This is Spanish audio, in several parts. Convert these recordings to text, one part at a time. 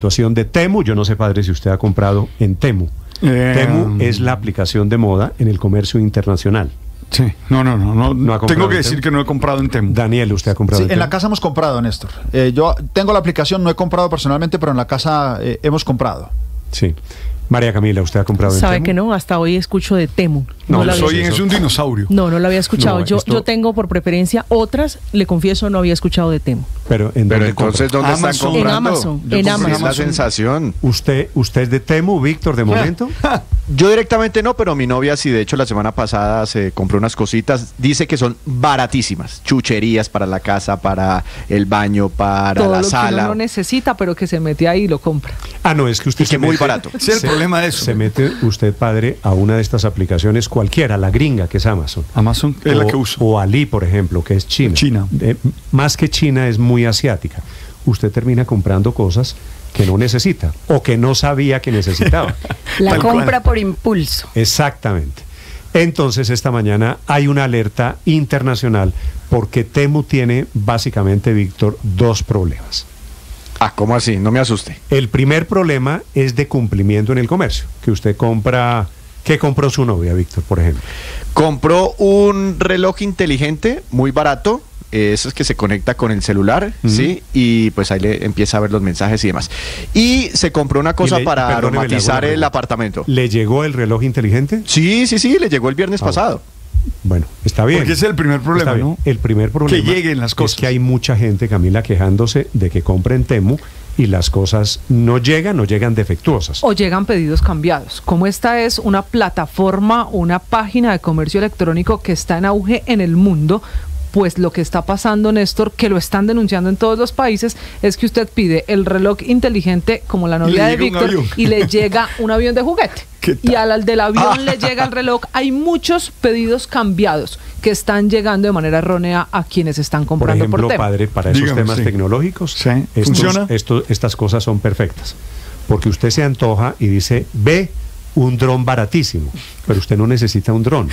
situación de Temu. Yo no sé, padre, si usted ha comprado en Temu. Eh, Temu es la aplicación de moda en el comercio internacional. Sí, no, no, no. no, ¿No ha comprado tengo que decir que no he comprado en Temu. Daniel, ¿usted ha comprado Sí, en en la casa hemos comprado, Néstor. Eh, yo tengo la aplicación, no he comprado personalmente, pero en la casa eh, hemos comprado. Sí. María Camila, ¿usted ha comprado en Sabe Temu? que no, hasta hoy escucho de Temu. No, No, la Soy eso. es un dinosaurio. no, no la había escuchado. No, yo, esto- yo tengo por preferencia otras, le confieso, no había escuchado de Temu. Pero, ¿en Pero dónde entonces, compra? ¿dónde Amazon. están comprando? En Amazon, Yo en Amazon. la sensación. ¿Usted, ¿Usted es de Temu, Víctor, de momento? Yo directamente no, pero mi novia sí. De hecho, la semana pasada se compró unas cositas. Dice que son baratísimas. Chucherías para la casa, para el baño, para Todo la lo que sala. uno no necesita, pero que se mete ahí y lo compra. Ah, no, es que usted Y que se muy mete- barato. Ese es el problema de eso. Se mete usted, padre, a una de estas aplicaciones, cualquiera, la gringa, que es Amazon. Amazon es la o, que uso. O Ali, por ejemplo, que es China. China. Eh, más que China, es muy asiática. Usted termina comprando cosas que no necesita o que no sabía que necesitaba. La Tal compra cual. por impulso. Exactamente. Entonces, esta mañana hay una alerta internacional porque Temu tiene básicamente, Víctor, dos problemas. Ah, ¿cómo así? No me asuste. El primer problema es de cumplimiento en el comercio, que usted compra... ¿Qué compró su novia, Víctor, por ejemplo? Compró un reloj inteligente muy barato. Eso es que se conecta con el celular. ¿sí? Y pues ahí le empieza a ver los mensajes y demás. Y se compró una cosa le- para aromatizar el apartamento. ¿Le llegó el reloj inteligente? Sí, sí, sí, le llegó el viernes Ah, pasado. Bueno, está bien. Porque ese es el primer problema. ¿no? El primer problema lleguen las es cosas. que hay mucha gente, Camila, quejándose de que compren Temu y las cosas no llegan o llegan defectuosas. O llegan pedidos cambiados. Como esta es una plataforma, una página de comercio electrónico que está en auge en el mundo, pues lo que está pasando, Néstor, que lo están denunciando en todos los países, es que usted pide el reloj inteligente como la novia de Víctor y le llega un avión de juguete. Y al, del avión le llega el reloj. Hay muchos pedidos cambiados que están llegando de manera errónea a quienes están Por comprando por, ejemplo, Temu. padre, para esos Dígame, temas sí. tecnológicos, Sí, estos- ¿funciona? esto- estas cosas son perfectas. Porque usted se antoja y dice, ve un dron baratísimo, pero usted no necesita un dron.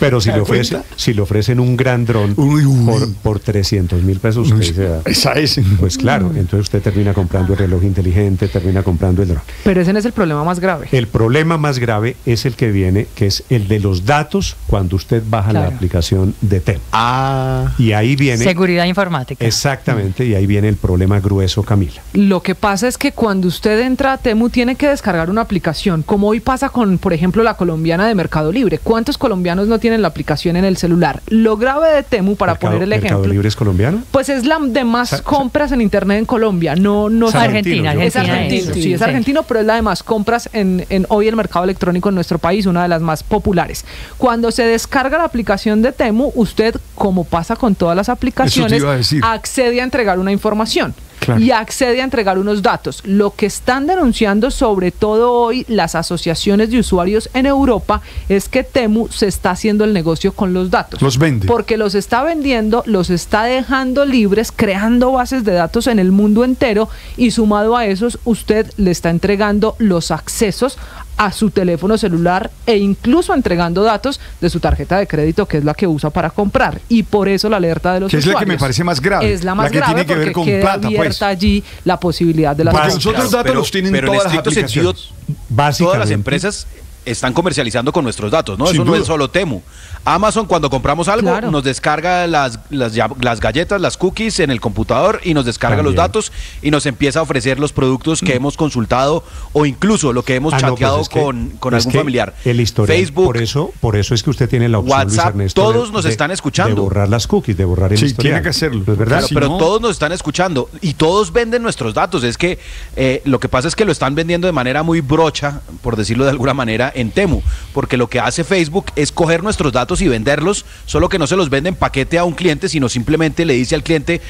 Pero si ¿Se le, ofrece, si le ofrecen un gran dron por, por 300 mil pesos, usted dice, "Ah, Esa es. pues claro, entonces usted termina comprando el reloj inteligente, termina comprando el dron. Pero ese no es el problema más grave. El problema más grave es el que viene, que es el de los datos cuando usted baja la aplicación de TEM. Ah. Y ahí viene... Seguridad informática. Exactamente, y ahí viene el problema grueso, Camila. Lo que pasa es que cuando usted entra a Temu tiene que descargar una aplicación, como hoy pasa con, por ejemplo, la colombiana de Mercado Libre. ¿Cuántos colombianos no tienen la aplicación en el celular? Lo grave de Temu, para Mercado- poner el Mercado ejemplo, Libre es colombiano? pues es la de más Sa- compras en Internet en Colombia. No, no Es argentino, Es Argentina. argentino, sí, es argentino, pero es la de más compras en, en hoy el mercado electrónico en nuestro país, una de las más populares. Cuando se descarga la aplicación de Temu, usted, como pasa con todas las aplicaciones, a accede a entregar una información. Claro. Y accede a entregar unos datos. Lo que están denunciando sobre todo hoy las asociaciones de usuarios en Europa es que Temu se está haciendo el negocio con los datos. Los vende. Porque los está vendiendo, los está dejando libres, creando bases de datos en el mundo entero y sumado a esos usted le está entregando los accesos a su teléfono celular e incluso entregando datos de su tarjeta de crédito que es la que usa para comprar y por eso la alerta de los Que es la que me parece más grave, es la más la que grave tiene que ver con queda plata, pues. abierta allí la posibilidad de las Básica. nosotros datos los tienen pero en todas las estricto sentido, aplicaciones. Básicamente. todas las empresas están comercializando con nuestros datos, ¿no? Sin Eso no es solo Temu. Amazon cuando compramos algo Claro. nos descarga las, las, galletas, las cookies en el computador y nos descarga También. los datos y nos empieza a ofrecer los productos que hemos consultado o incluso lo que hemos Ah, no, pues chateado es que- con, con es algún familiar. El historial, Facebook, por eso, por eso es que usted tiene la opción, Luis WhatsApp, Ernesto, todos nos están escuchando. De borrar las cookies, de borrar el Sí, historial. tiene que hacerlo. ¿No es verdad? Claro, Si pero no- todos nos están escuchando y todos venden nuestros datos. Es que eh, lo que pasa es que lo están vendiendo de manera muy brocha, por decirlo de alguna manera, en Temu. Porque lo que hace Facebook es coger nuestros datos y venderlos, solo que no se los vende en paquete a un cliente, sino simplemente le dice al cliente.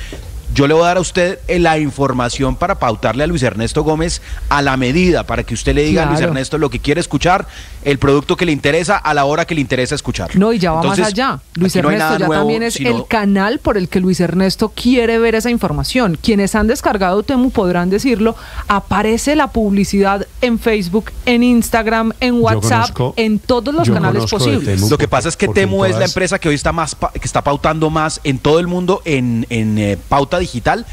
Yo le voy a dar a usted eh, la información para pautarle a Luis Ernesto Gómez a la medida, para que usted le diga a Luis. Ernesto lo que quiere escuchar, el producto que le interesa, a la hora que le interesa escuchar. No, y ya va Entonces, más allá. Luis no Ernesto nada ya nuevo, también es sino- el canal por el que Luis Ernesto quiere ver esa información. Quienes han descargado Temu podrán decirlo. Aparece la publicidad en Facebook, en Instagram, en WhatsApp, conozco- en todos los canales posibles. Temu. Lo que pasa es que Temu es la empresa que hoy está más pa- que está pautando más en todo el mundo en, en, eh, pauta digital digital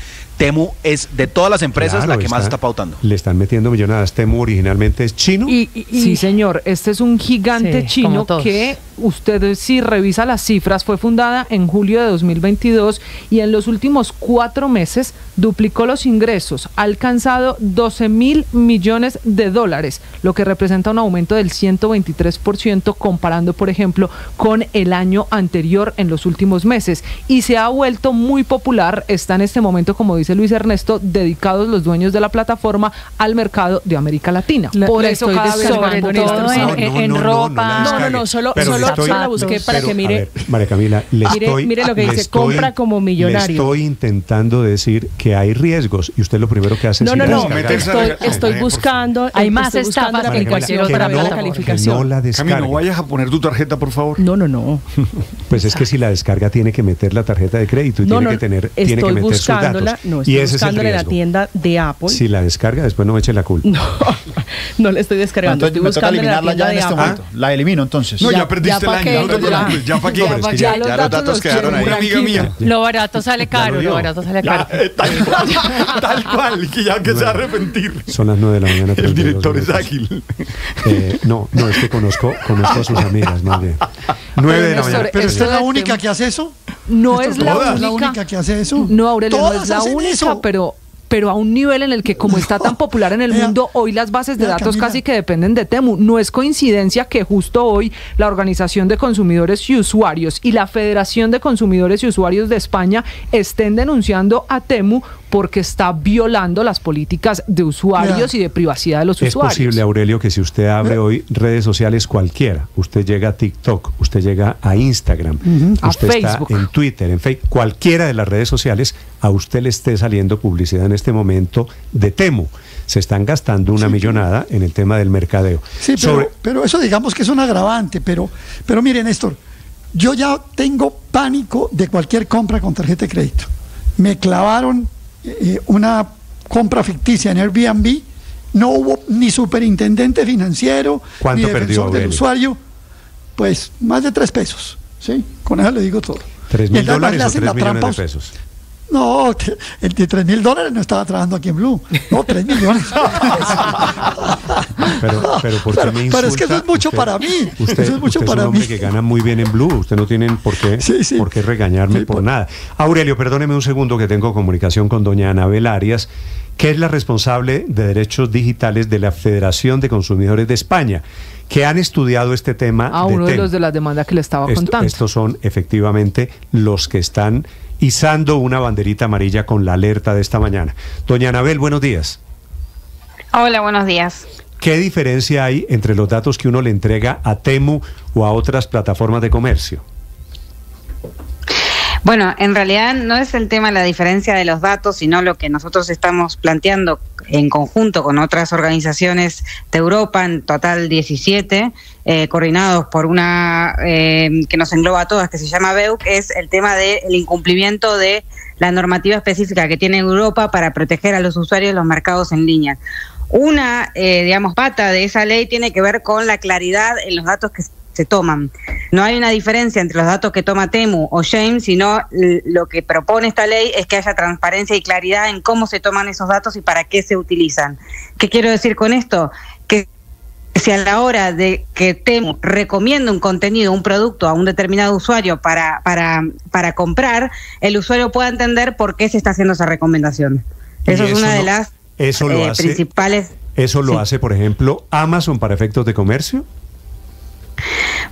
Temu es de todas las empresas Claro, la que más está- pautando. Le están metiendo millonadas. Temu originalmente es chino. Y, sí, señor, este es un gigante Sí, chino que usted si revisa las cifras fue fundada en julio de 2022 y en los últimos cuatro meses duplicó los ingresos, ha alcanzado 12 mil millones de dólares, lo que representa un aumento del 123% comparando, por ejemplo, con el año anterior en los últimos meses y se ha vuelto muy popular, está en este momento, como dice Luis Ernesto, dedicados los dueños de la plataforma al mercado de América Latina. La- Por la eso cada vez en popular. todo No, en- no, en no, no, ropa. no No, no, no, solo- Pero solo estoy- la busqué para pero, que mire- ver, María Camila, le Mire- estoy, mire lo que le dice, estoy- compra como millonario. Le estoy intentando decir que hay riesgos y usted lo primero que hace No, es no, ir no. a Estoy, estoy buscando. Hay más estafas que en cualquier otra para la no, calificación. no la Camilo, descargue. no vayas a poner tu tarjeta, por favor. No, no, no. Pues es que si la descarga tiene que meter la tarjeta de crédito y No, tiene no, que tener, tiene que meter sus buscándola, datos. No, y estoy ese es en la riesgo. tienda de Apple. Si la descarga, después no me eche la culpa. No, no la estoy descargando. Entonces estoy buscando en la eliminarla tienda ya en de este Apple. momento. La elimino entonces. No, ya, Ya- perdiste ya el año, qué, no te ya. ya para qué. Ya- ya los datos quedaron ahí. Una amiga mía. Lo barato sale caro, lo barato sale caro. eh, tal cual, tal cual, que ya que se va a arrepentir. Son las 9 de la mañana. El 32 director es ágil. Eh, no, no, es que conozco, conozco a sus amigas, más bien. 9 de la mañana. Pero usted es la única que hace eso. No es la única, la única que hace eso. No, Aurelio, no es la única, eso. pero pero a un nivel en el que como está tan popular en el mundo, hoy las bases de datos Camila. casi que dependen de Temu. No es coincidencia que justo hoy la Organización de Consumidores y Usuarios y la Federación de Consumidores y Usuarios de España estén denunciando a Temu porque está violando las políticas de usuarios y de privacidad de los Es usuarios. posible, Aurelio, que si usted abre hoy redes sociales cualquiera, usted llega a TikTok, usted llega a Instagram, usted está en Twitter, en Facebook, cualquiera de las redes sociales, a usted le esté saliendo publicidad en este momento de Temu. Se están gastando una millonada en el tema del mercadeo. Sí, pero, Sobre- pero eso digamos que es un agravante. Pero, pero mire, Néstor, yo ya tengo pánico de cualquier compra con tarjeta de crédito. Me clavaron eh, una compra ficticia en Airbnb. No hubo ni superintendente financiero, ¿Cuánto ni perdió, defensor del usuario. Pues más de tres pesos. ¿sí? Con eso le digo todo. ¿Tres mil dólares o tres millones trampa de pesos? No, el de 3 mil dólares no estaba trabajando aquí en Blue. No, 3 millones. Pero, pero ¿por qué Pero- me pero es que eso es mucho para mí. Usted, Eso es mucho usted para un hombre mí. que gana muy bien en Blue. Usted no tiene por qué, Sí, sí. por qué regañarme Sí, por por- nada. Aurelio, perdóneme un segundo que tengo comunicación con doña Anabel Arias, que es la responsable de derechos digitales de la Federación de Consumidores de España, que han estudiado este tema. a uno de los de las demandas que le estaba Esto- contando. estos son efectivamente los que están izando una banderita amarilla con la alerta de esta mañana. Doña Anabel, buenos días. Hola, buenos días. ¿Qué diferencia hay entre los datos que uno le entrega a Temu o a otras plataformas de comercio? Bueno, en realidad no es el tema la diferencia de los datos, sino lo que nosotros estamos planteando en conjunto con otras organizaciones de Europa, en total 17, eh, coordinados por una eh, que nos engloba a todas, que se llama BEUC, es el tema del incumplimiento de la normativa específica que tiene Europa para proteger a los usuarios de los mercados en línea. Una, eh, digamos, pata de esa ley tiene que ver con la claridad en los datos que se toman. No hay una diferencia entre los datos que toma Temu o James, sino lo que propone esta ley es que haya transparencia y claridad en cómo se toman esos datos y para qué se utilizan. ¿Qué quiero decir con esto? Que si a la hora de que Temu recomienda un contenido, un producto a un determinado usuario para, para, para comprar, el usuario pueda entender por qué se está haciendo esa recomendación. Eso es una de las eso lo eh, hace- principales. ¿Eso lo Sí. hace, por ejemplo, Amazon para efectos de comercio?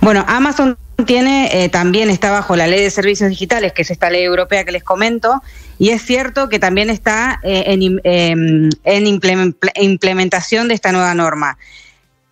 Bueno, Amazon tiene eh, también está bajo la ley de servicios digitales, que es esta ley europea que les comento, y es cierto que también está eh, en, em, en implemen- implementación de esta nueva norma.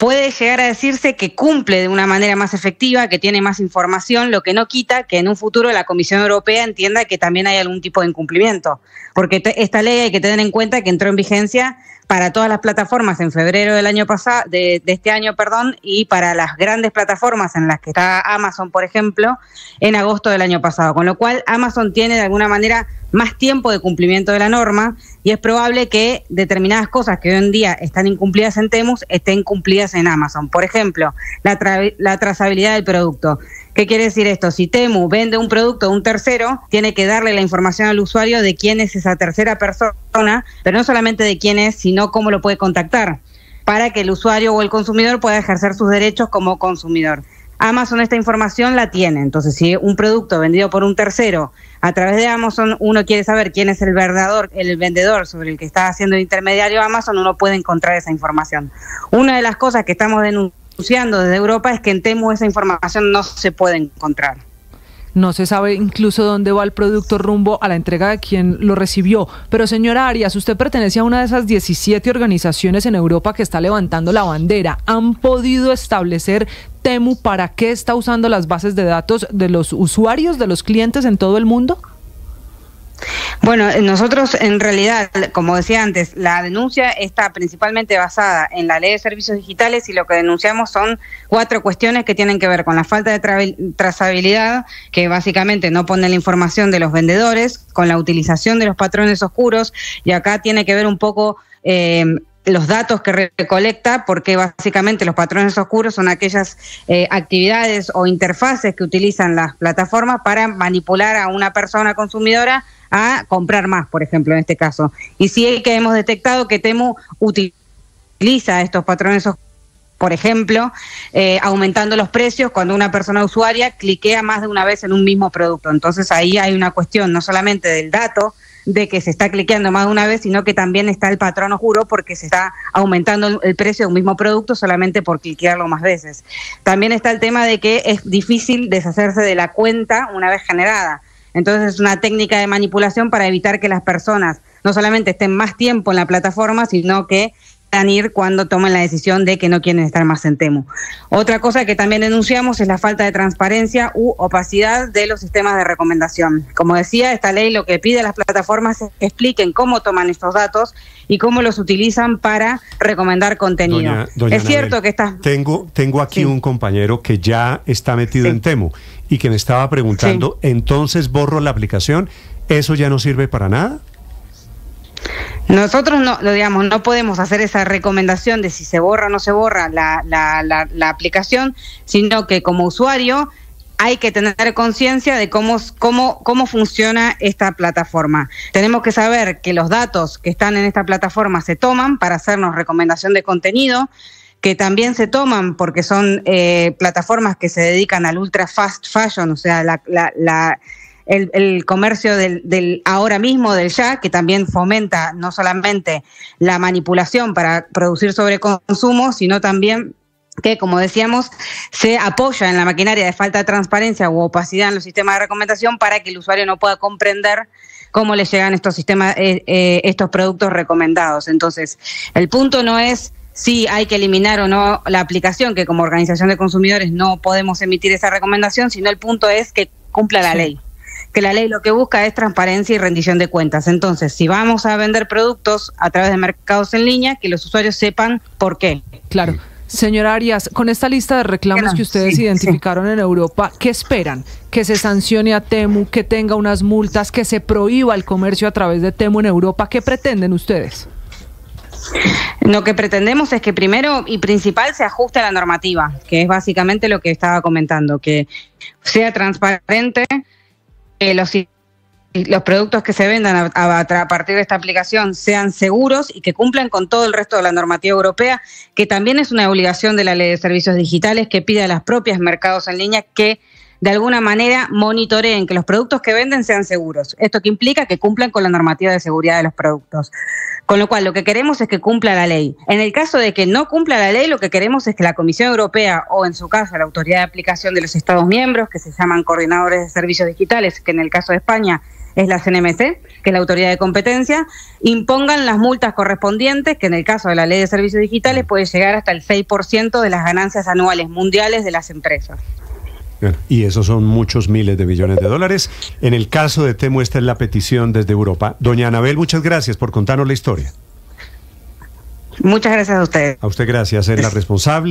Puede llegar a decirse que cumple de una manera más efectiva, que tiene más información, lo que no quita que en un futuro la Comisión Europea entienda que también hay algún tipo de incumplimiento. Porque esta ley hay que tener en cuenta que entró en vigencia para todas las plataformas en febrero del año pasado, de, de este año, perdón, y para las grandes plataformas en las que está Amazon, por ejemplo, en agosto del año pasado. Con lo cual, Amazon tiene de alguna manera más tiempo de cumplimiento de la norma y es probable que determinadas cosas que hoy en día están incumplidas en Temus estén cumplidas en Amazon. Por ejemplo, la, la trazabilidad del producto. ¿Qué quiere decir esto? Si Temu vende un producto a un tercero, tiene que darle la información al usuario de quién es esa tercera persona, pero no solamente de quién es, sino cómo lo puede contactar, para que el usuario o el consumidor pueda ejercer sus derechos como consumidor. Amazon esta información la tiene, entonces si un producto vendido por un tercero a través de Amazon, uno quiere saber quién es el verdador, el vendedor sobre el que está haciendo el intermediario Amazon, uno puede encontrar esa información. Una de las cosas que estamos denunciando desde Europa es que en Temu esa información no se puede encontrar. No se sabe incluso dónde va el producto rumbo a la entrega de quien lo recibió. Pero señora Arias, usted pertenece a una de esas 17 organizaciones en Europa que está levantando la bandera. ¿Han podido establecer Temu para qué está usando las bases de datos de los usuarios, de los clientes en todo el mundo? Bueno, nosotros en realidad, como decía antes, la denuncia está principalmente basada en la ley de servicios digitales y lo que denunciamos son cuatro cuestiones que tienen que ver con la falta de trazabilidad, que básicamente no pone la información de los vendedores, con la utilización de los patrones oscuros y acá tiene que ver un poco eh, los datos que recolecta, porque básicamente los patrones oscuros son aquellas eh, actividades o interfaces que utilizan las plataformas para manipular a una persona consumidora a comprar más, por ejemplo, en este caso. Y sí que hemos detectado que Temu utiliza estos patrones oscuros por ejemplo, eh, aumentando los precios cuando una persona usuaria cliquea más de una vez en un mismo producto. Entonces ahí hay una cuestión no solamente del dato, de que se está cliqueando más de una vez, sino que también está el patrón oscuro porque se está aumentando el precio de un mismo producto solamente por cliquearlo más veces. También está el tema de que es difícil deshacerse de la cuenta una vez generada. Entonces es una técnica de manipulación para evitar que las personas no solamente estén más tiempo en la plataforma, sino que ir cuando toman la decisión de que no quieren estar más en Temu. Otra cosa que también denunciamos es la falta de transparencia u opacidad de los sistemas de recomendación. Como decía, esta ley lo que pide a las plataformas es que expliquen cómo toman estos datos y cómo los utilizan para recomendar contenido. es cierto que está... Tengo, tengo aquí un compañero que ya está metido en Temu y que me estaba preguntando, entonces borro la aplicación, ¿eso ya no sirve para nada? Nosotros no, digamos, no podemos hacer esa recomendación de si se borra o no se borra la, la, la, aplicación, sino que como usuario hay que tener conciencia de cómo, cómo, cómo funciona esta plataforma. Tenemos que saber que los datos que están en esta plataforma se toman para hacernos recomendación de contenido, que también se toman porque son eh, plataformas que se dedican al ultra fast fashion, o sea, la, la el, comercio del, ahora mismo, del ya, que también fomenta no solamente la manipulación para producir sobreconsumo, sino también que, como decíamos, se apoya en la maquinaria de falta de transparencia u opacidad en los sistemas de recomendación para que el usuario no pueda comprender cómo le llegan estos sistemas, eh, eh, estos productos recomendados. Entonces, el punto no es si hay que eliminar o no la aplicación, que como organización de consumidores no podemos emitir esa recomendación, sino el punto es que cumpla la ley que la ley lo que busca es transparencia y rendición de cuentas. Entonces, si vamos a vender productos a través de mercados en línea, que los usuarios sepan por qué. Claro. Señora Arias, con esta lista de reclamos que ustedes identificaron en Europa, ¿qué esperan? ¿Que se sancione a Temu, que tenga unas multas, que se prohíba el comercio a través de Temu en Europa? ¿Qué pretenden ustedes? Lo que pretendemos es que primero y principal se ajuste a la normativa, que es básicamente lo que estaba comentando, que sea transparente, que los, productos que se vendan a, partir de esta aplicación sean seguros y que cumplan con todo el resto de la normativa europea, que también es una obligación de la ley de servicios digitales que pide a las propias mercados en línea que de alguna manera monitoreen que los productos que venden sean seguros. Esto que implica que cumplan con la normativa de seguridad de los productos. Con lo cual, lo que queremos es que cumpla la ley. En el caso de que no cumpla la ley, lo que queremos es que la Comisión Europea o, en su caso, la Autoridad de Aplicación de los Estados miembros, que se llaman coordinadores de servicios digitales, que en el caso de España es la CNMC, que es la autoridad de competencia, impongan las multas correspondientes, que en el caso de la ley de servicios digitales puede llegar hasta el 6% de las ganancias anuales mundiales de las empresas. Y esos son muchos miles de millones de dólares. En el caso de Temu, esta es la petición desde Europa. Doña Anabel, muchas gracias por contarnos la historia. Muchas gracias a usted. A usted gracias, es la responsable.